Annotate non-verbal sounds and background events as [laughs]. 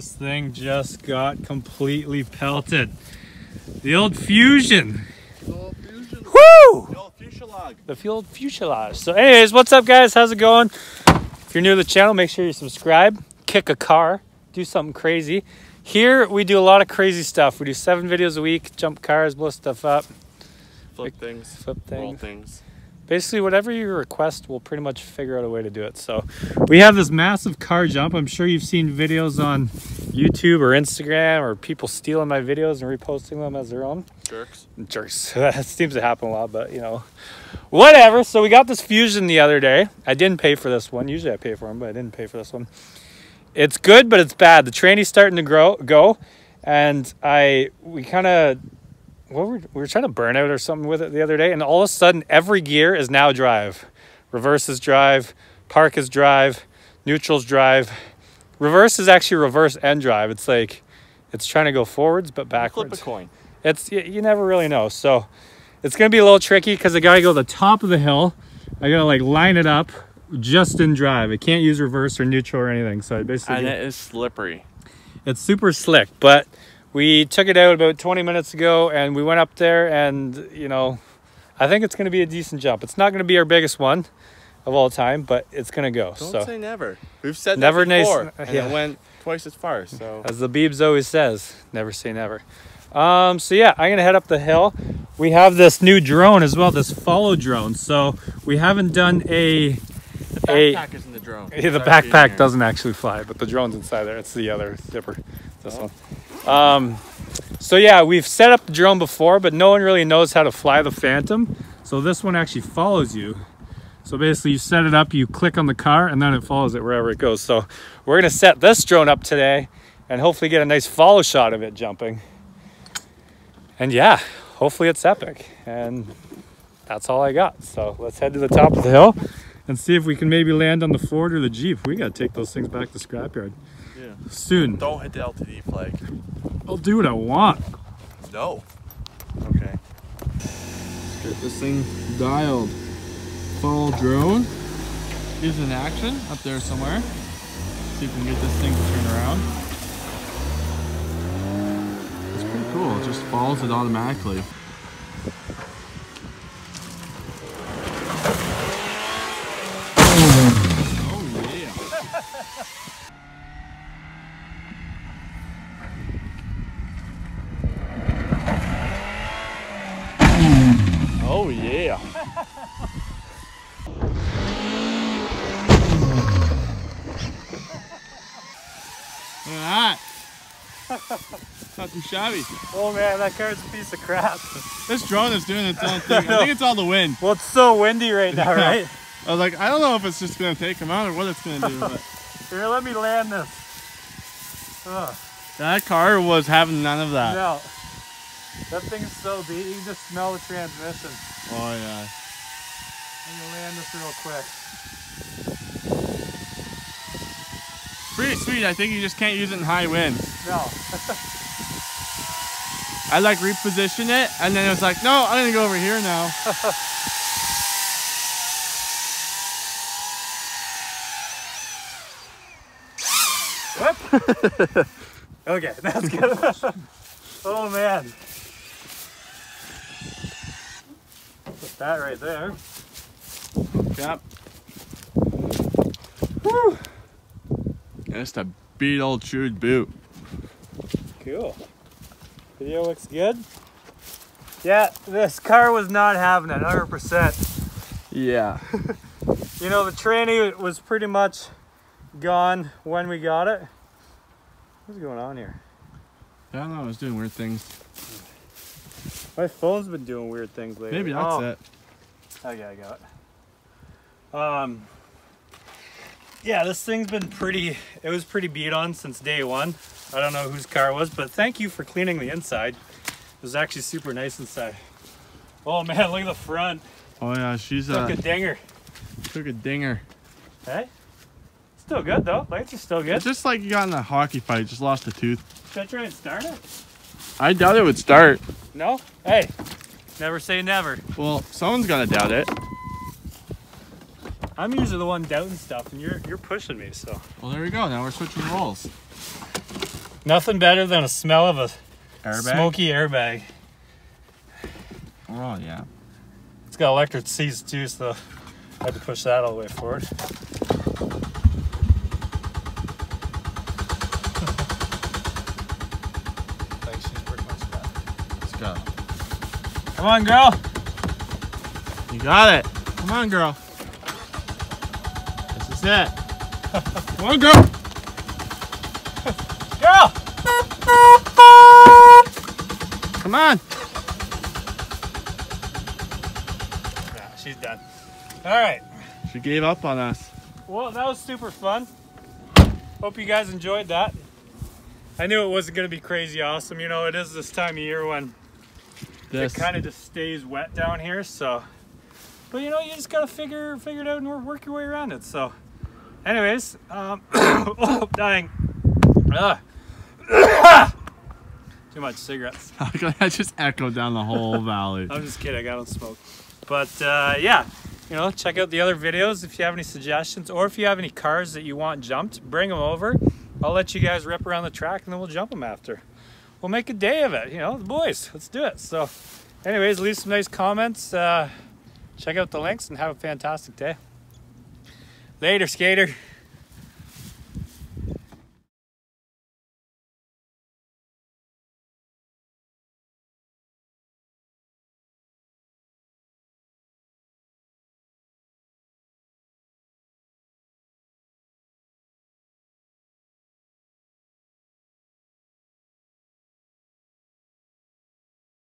This thing just got completely pelted. The old Fusion. The old fusion. Woo! The old fuselage. The old fuselage. So anyways, what's up guys? How's it going? If you're new to the channel, make sure you subscribe, kick a car, do something crazy. Here we do a lot of crazy stuff. We do seven videos a week, jump cars, blow stuff up, Flip things. flip things. Roll things. Basically whatever you request we'll pretty much figure out a way to do it. So we have this massive car jump. I'm sure you've seen videos on youtube or instagram or people stealing my videos and reposting them as their own. Jerks. jerks. [laughs] That seems to happen a lot but you know whatever. So we got this fusion the other day. I didn't pay for this one. Usually i pay for them but i didn't pay for this one. It's good but it's bad. The tranny's starting to grow go and i we kind of what were, we were trying to burn out or something with it the other day and all of a sudden every gear is now drive reverse is drive park is drive neutral's drive reverse is actually reverse and drive it's like it's trying to go forwards but backwards. Flip a coin. it's you, you never really know so it's gonna be a little tricky because i gotta go to the top of the hill i gotta like line it up just in drive i can't use reverse or neutral or anything so I basically And it is slippery. it's super slick but we took it out about 20 minutes ago and we went up there and you know i think it's gonna be a decent jump it's not gonna be our biggest one of all time but it's gonna go Don't so say never. We've said Never that nice- before. and yeah. it went twice as far. So as the Beebs always says, never say never. Um, so yeah, I'm gonna head up the hill. We have this new drone as well, this follow drone. So we haven't done a a- backpack is in the drone. Yeah, the in backpack doesn't actually fly, but the drone's inside there. It's the other zipper, this Oh. one. Um, so yeah, we've set up the drone before, but no one really knows how to fly the Phantom. So this one actually follows you. So basically, you set it up, you click on the car, and then it follows it wherever it goes. So we're gonna set this drone up today, and hopefully get a nice follow shot of it jumping. And yeah, hopefully it's epic. And that's all I got. So let's head to the top of the hill and see if we can maybe land on the Ford or the Jeep. We gotta take those things back to scrapyard Yeah. soon. Don't hit the LTD flag. I'll do what I want. No. Okay. Get this thing dialed. Full drone. Is in action up there somewhere. See if we can get this thing to turn around. It's pretty cool. It just follows it automatically. Oh yeah. Look at that. Not too shabby. Oh man, that car's a piece of crap. This drone is doing its own [laughs] thing. I think it's all the wind. Well, it's so windy right now, right? I was like, I don't know if it's just gonna take him out or what it's gonna do. But Here, let me land this. Ugh, that car was having none of that. no. That thing's so deep, you can just smell the transmission. Oh yeah. Let me land this real quick. Pretty sweet. I think you just can't use it in high winds. No. [laughs] I like reposition it, and then it was like, no, I'm gonna go over here now. [laughs] [laughs] Okay, that's good. [laughs] oh man. Put that right there. Yep. Woo! Just a beat old chewed boot. Cool. Video looks good. Yeah, this car was not having it 100%. Yeah. [laughs] You know, the tranny was pretty much gone when we got it. What's going on here? I don't know. I was doing weird things. My phone's been doing weird things lately. Maybe that's Oh, it. Okay, I got it. Um, yeah, this thing's been pretty, it was pretty beat on since day one. I don't know whose car it was, but thank you for cleaning the inside. It was actually super nice inside. Oh [laughs] man, look at the front. Oh yeah, she's Took uh, a dinger. took a dinger. Hey? Still good though. Lights are still good. It's just like you got in a hockey fight, just lost a tooth. Should I try and start it? I doubt it would start. No? Hey, never say never. Well, someone's gotta doubt it. I'm usually the one doubting stuff, and you're you're pushing me. So Well, there we go. Now we're switching roles. Nothing better than a smell of a Airbag. smoky airbag. Oh yeah. It's got electric seats too, so I had to push that all the way forward. Come on, girl. You got it. Come on, girl. This is it. [laughs] Come on, girl. [laughs] Girl. Come on. Yeah, she's done. All right. She gave up on us. Well, that was super fun. Hope you guys enjoyed that. I knew it wasn't going to be crazy awesome. You know, it is this time of year when This. it kind of just stays wet down here. So, but you know, you just got to figure figure it out and work, your way around it. So, anyways, um, [coughs] oh, dying. Ugh. [coughs] Too much cigarettes. [laughs] that just echoed down the whole [laughs] valley. I'm just kidding. I don't smoke. But uh, yeah, you know, check out the other videos if you have any suggestions or if you have any cars that you want jumped, bring them over. I'll let you guys rip around the track and then we'll jump them after. We'll make a day of it. You know, the boys. Let's do it. So, anyways, leave some nice comments. Uh, check out the links and have a fantastic day. Later, skater.